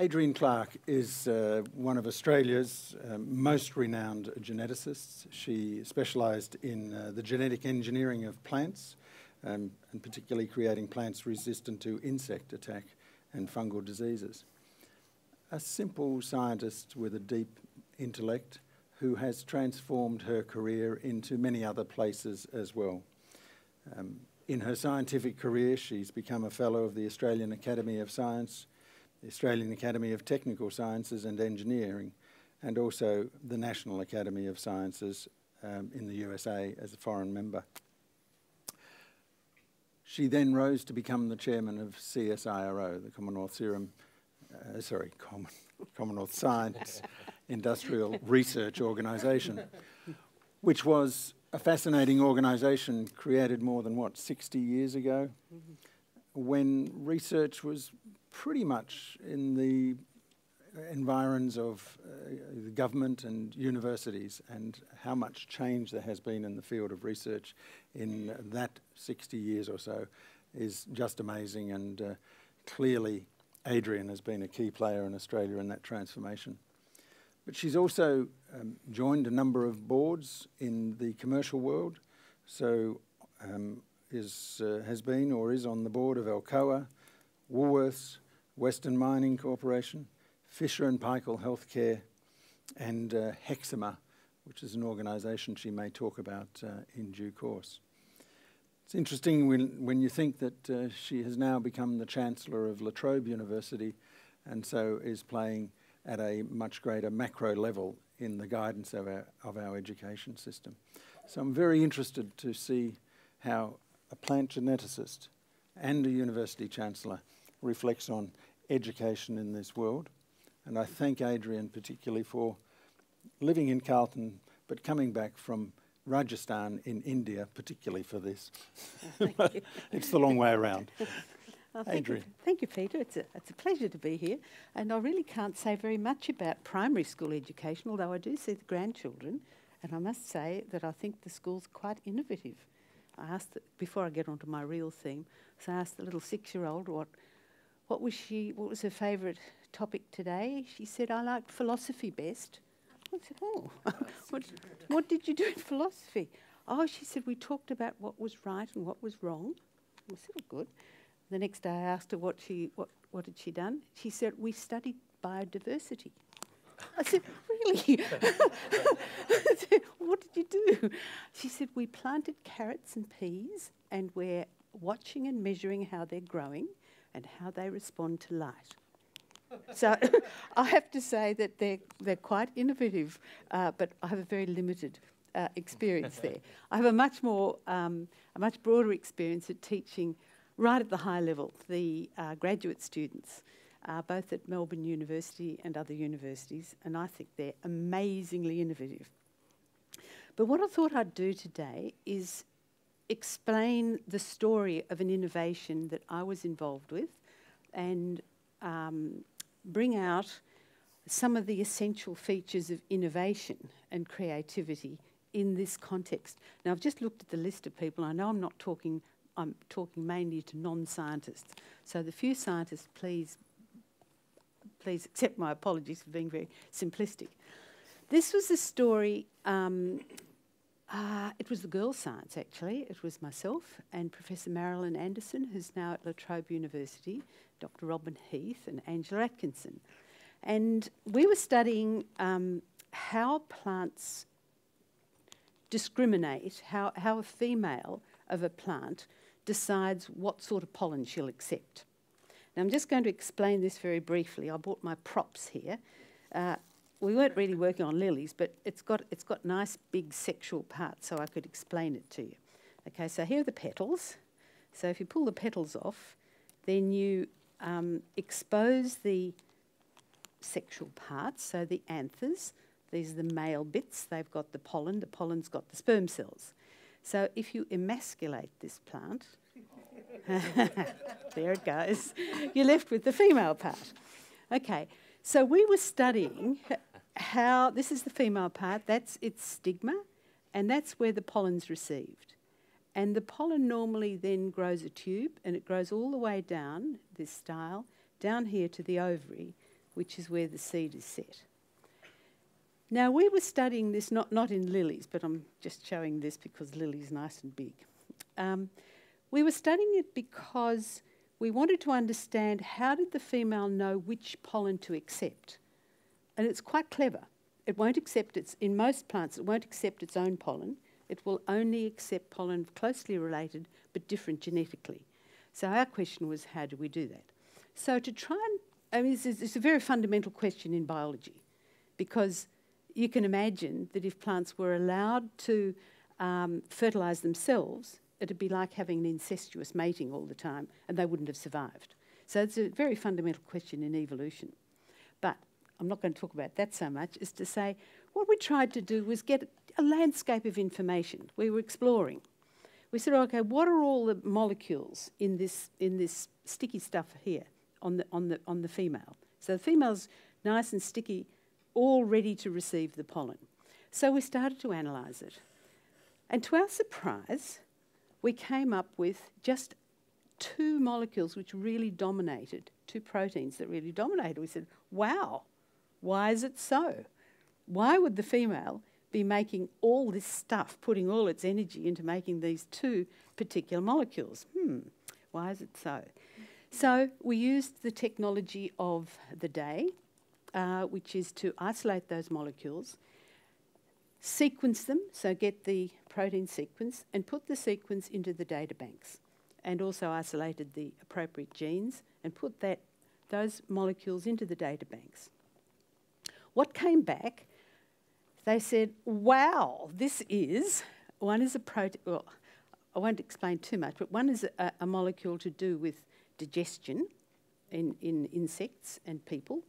Adrienne Clarke is uh, one of Australia's um, most renowned geneticists. She specialised in uh, the genetic engineering of plants, um, and particularly creating plants resistant to insect attack and fungal diseases. A simple scientist with a deep intellect who has transformed her career into many other places as well. Um, in her scientific career, she's become a Fellow of the Australian Academy of Science, the Australian Academy of Technical Sciences and Engineering, and also the National Academy of Sciences um, in the USA as a foreign member. She then rose to become the chairman of CSIRO, the Commonwealth Serum, uh, sorry, Common, Commonwealth Science Industrial Research Organisation, which was a fascinating organisation created more than what, 60 years ago, mm -hmm. when research was pretty much in the environs of uh, the government and universities and how much change there has been in the field of research in that 60 years or so is just amazing and uh, clearly Adrian has been a key player in Australia in that transformation. But she's also um, joined a number of boards in the commercial world, so um, is, uh, has been or is on the board of Alcoa, Woolworths, Western Mining Corporation, Fisher and Paykel Healthcare, and uh, Hexima, which is an organisation she may talk about uh, in due course. It's interesting when, when you think that uh, she has now become the Chancellor of La Trobe University and so is playing at a much greater macro level in the guidance of our, of our education system. So I'm very interested to see how a plant geneticist and a university chancellor reflects on education in this world. And I thank Adrian particularly for living in Carlton but coming back from Rajasthan in India, particularly for this. it's the long way around. Thank Adrienne. You, thank you, Peter. It's a, it's a pleasure to be here. And I really can't say very much about primary school education, although I do see the grandchildren. And I must say that I think the school's quite innovative. I asked, before I get onto my real theme, so I asked the little six-year-old what, what was she, what was her favourite topic today? She said, I liked philosophy best. I said, oh, what, what did you do in philosophy? Oh, she said, we talked about what was right and what was wrong. I said, oh, good. The next day I asked her what she what what had she done. She said we studied biodiversity. I said, really? I said, what did you do? She said, we planted carrots and peas and we're watching and measuring how they're growing and how they respond to light. so I have to say that they're, they're quite innovative, uh, but I have a very limited uh, experience there. I have a much more, um, a much broader experience at teaching right at the high level, the uh, graduate students, uh, both at Melbourne University and other universities, and I think they're amazingly innovative. But what I thought I'd do today is explain the story of an innovation that I was involved with and um, bring out some of the essential features of innovation and creativity in this context. Now, I've just looked at the list of people. I know I'm not talking I'm talking mainly to non-scientists. So the few scientists, please, please accept my apologies for being very simplistic. This was a story, um, uh, it was the girls' science actually. It was myself and Professor Marilyn Anderson, who's now at La Trobe University, Dr. Robin Heath and Angela Atkinson. And we were studying um, how plants discriminate, how, how a female of a plant decides what sort of pollen she'll accept. Now, I'm just going to explain this very briefly. I bought my props here. Uh, we weren't really working on lilies, but it's got, it's got nice big sexual parts, so I could explain it to you. Okay, so here are the petals. So if you pull the petals off, then you um, expose the sexual parts, so the anthers. These are the male bits. They've got the pollen. The pollen's got the sperm cells. So if you emasculate this plant, there it goes, you're left with the female part. Okay, so we were studying how, this is the female part, that's its stigma, and that's where the pollen's received. And the pollen normally then grows a tube, and it grows all the way down, this style, down here to the ovary, which is where the seed is set. Now, we were studying this not, not in lilies, but I'm just showing this because lily's nice and big. Um, we were studying it because we wanted to understand how did the female know which pollen to accept. And it's quite clever. It won't accept its, in most plants, it won't accept its own pollen. It will only accept pollen closely related but different genetically. So our question was, how do we do that? So to try and, I mean, it's, it's a very fundamental question in biology because you can imagine that if plants were allowed to um, fertilise themselves, it'd be like having an incestuous mating all the time and they wouldn't have survived. So it's a very fundamental question in evolution. But I'm not going to talk about that so much, is to say what we tried to do was get a landscape of information. We were exploring. We said, okay, what are all the molecules in this, in this sticky stuff here on the, on, the, on the female? So the female's nice and sticky, all ready to receive the pollen. So we started to analyse it. And to our surprise, we came up with just two molecules which really dominated, two proteins that really dominated. We said, wow, why is it so? Why would the female be making all this stuff, putting all its energy into making these two particular molecules? Hmm, why is it so? So we used the technology of the day, uh, which is to isolate those molecules, sequence them, so get the protein sequence, and put the sequence into the data banks, and also isolated the appropriate genes and put that, those molecules into the data banks. What came back, they said, wow, this is, one is a protein, well, I won't explain too much, but one is a, a molecule to do with digestion in, in insects and people,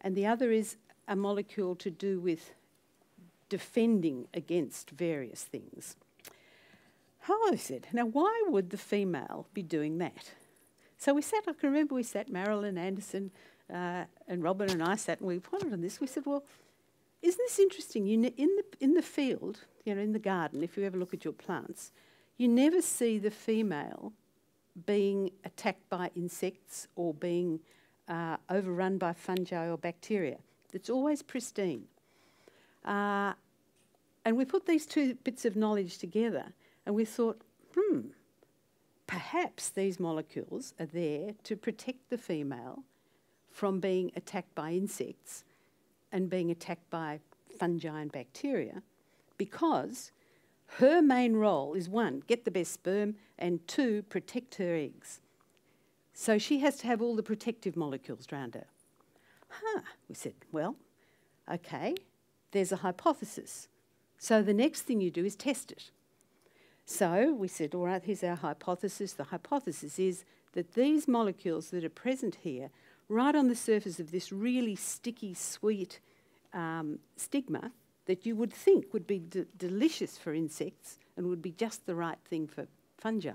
and the other is a molecule to do with defending against various things. How I said, now why would the female be doing that? So we sat, I can remember we sat, Marilyn Anderson uh, and Robin and I sat and we pondered on this. We said, well, isn't this interesting? You in, the, in the field, you know, in the garden, if you ever look at your plants, you never see the female being attacked by insects or being uh, overrun by fungi or bacteria. It's always pristine. Uh, and we put these two bits of knowledge together and we thought, hmm, perhaps these molecules are there to protect the female from being attacked by insects and being attacked by fungi and bacteria because her main role is one, get the best sperm, and two, protect her eggs. So she has to have all the protective molecules around her. Huh, we said, well, okay, there's a hypothesis. So the next thing you do is test it. So we said, all right, here's our hypothesis. The hypothesis is that these molecules that are present here right on the surface of this really sticky, sweet um, stigma that you would think would be delicious for insects and would be just the right thing for fungi.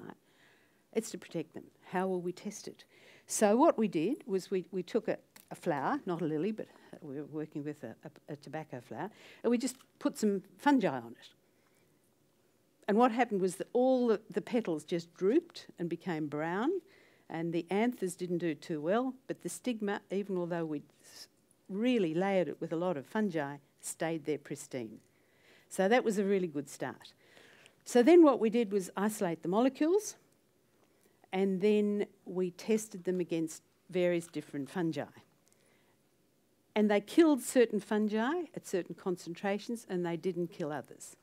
It's to protect them. How will we test it? So what we did was we, we took a, a flower, not a lily, but we were working with a, a, a tobacco flower, and we just put some fungi on it. And what happened was that all the, the petals just drooped and became brown, and the anthers didn't do too well, but the stigma, even although we really layered it with a lot of fungi, stayed there pristine. So that was a really good start. So then what we did was isolate the molecules, and then we tested them against various different fungi. And they killed certain fungi at certain concentrations, and they didn't kill others.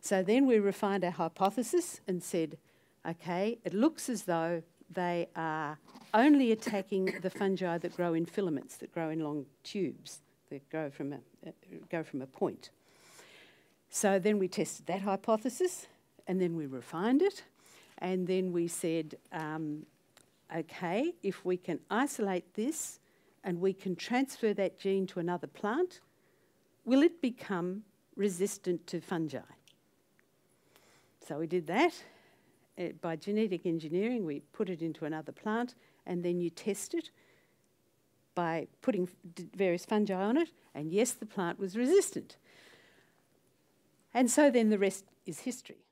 So then we refined our hypothesis and said, okay, it looks as though they are only attacking the fungi that grow in filaments, that grow in long tubes, that grow from a, uh, go from a point. So then we tested that hypothesis, and then we refined it, and then we said, um, okay, if we can isolate this and we can transfer that gene to another plant, will it become resistant to fungi? So we did that, uh, by genetic engineering, we put it into another plant and then you test it by putting various fungi on it, and yes, the plant was resistant. And so then the rest is history.